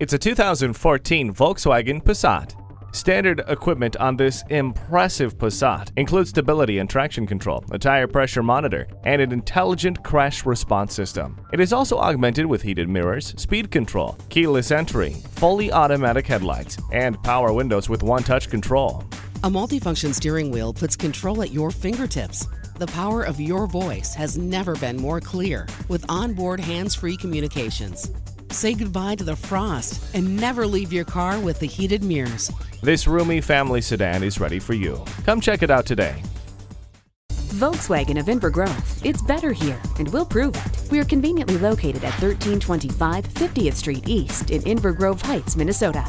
It's a 2014 Volkswagen Passat. Standard equipment on this impressive Passat includes stability and traction control, a tire pressure monitor, and an intelligent crash response system. It is also augmented with heated mirrors, speed control, keyless entry, fully automatic headlights, and power windows with one-touch control. A multifunction steering wheel puts control at your fingertips. The power of your voice has never been more clear with onboard hands-free communications. Say goodbye to the frost and never leave your car with the heated mirrors. This roomy family sedan is ready for you. Come check it out today. Volkswagen of Inver Grove. It's better here, and we'll prove it. We are conveniently located at 1325 50th Street East in Inver Grove Heights, Minnesota.